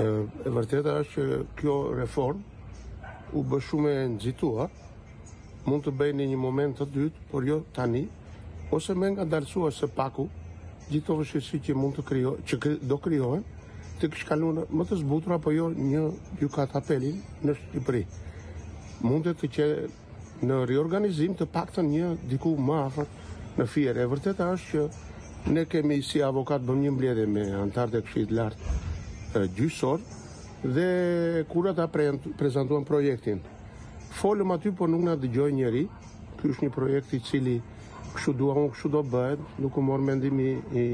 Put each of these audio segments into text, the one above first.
E vërteta është që kjo reform u bë shumë e nxitua, mund të bëhej në një moment të dytë, por jo tani, ose më e ngadalësuar së paku, gjithë vështirësi që mund të krijo, që do krijohen, të kish kaluar më të zbutur apo jo një gjykatë apeli në Shqipëri. Mundet të qe një riorganizim të paktën një diku më afër në Fier. E vërteta është që ne kemi si avokatë bëmë një mbledhje me anëtarët e Këshillit të Lartë gjyqësor dhe kur ata prezantuan projektin. Folëm aty, por nuk na dëgjoi njeri. Ky është një projekt i cili kështu dua unë kështu do bëhet, nuk u mor mendimi i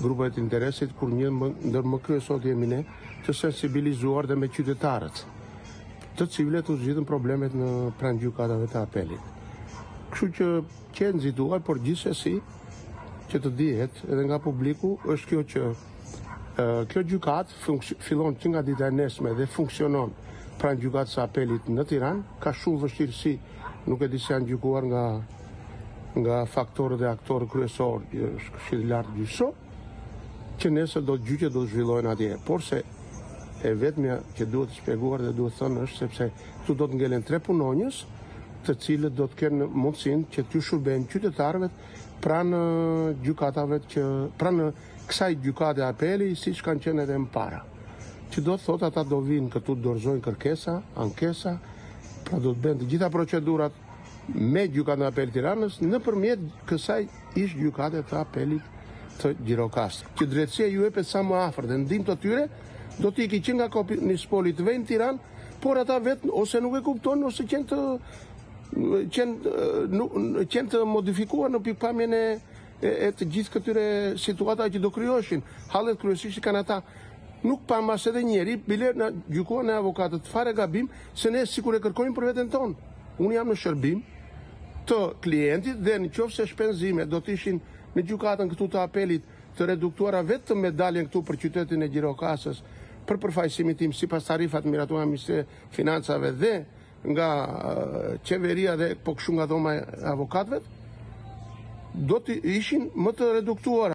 grupeve të interesit kur një ndër më kryesorët jemi ne të sensibilizuar dhe me qytetarët. të cilët u zgjidhen problemet pranë gjykatave të apelit. Kështu që qe e nxituar, por gjithsesi që të dihet edhe nga publiku është kjo që kjo gjykatë fillon që nga dita e nesërme dhe funksionon pranë gjykatës së apelit në Tiranë, ka shumë vështirësi, nuk e di sa janë gjykuar nga nga faktorët dhe aktorët kryesorë, është Këshilli i Lartë gjyqësor, që nesër do të gjyqet do të zhvillohen atje, por se e vetmja që duhet shpjeguar dhe duhet thënë është sepse këtu do të ngelen tre punonjës të cilët do të kenë mundësinë që t'u shërbejnë qytetarëve pranë gjykatave që pranë kësaj gjykate apeli siç kanë qenë edhe më para që do të thotë ata do vijnë këtu të dorëzojnë kërkesa, ankesa pra do të bëjnë të gjitha procedurat me Gjykatën e Apelit Tiranës nëpërmjet kësaj Ish gjykate të apelit të Gjirokastrës. Që drejtësia t'u jepet sa më afër dhe në ndihmë të tyre, do t'i ki që nga kopi një spoli të vejnë Tiranë, por ata vetë ose nuk e kuptojnë, ose qenë të qenë qenë të modifikuar në pikëpamjen e e të gjithë këtyre situatave që do krijoheshin, hallet kryesisht i kanë ata. Nuk pamë as edhe njeri, bile na gjykuan ne avokatët, fare gabim, se ne sikur e kërkojmë për veten tonë. Unë jam në shërbim, të klientit dhe në qoftë se shpenzimet do të ishin në Gjykatën këtu të Apelit të reduktuara vetëm me daljen këtu për qytetin e Gjirokastrës për përfaqësimin tim sipas tarifave të miratuara nga Ministria e Financave dhe nga qeveria dhe po kështu nga dhoma e avokatëve do të ishin më të reduktuara.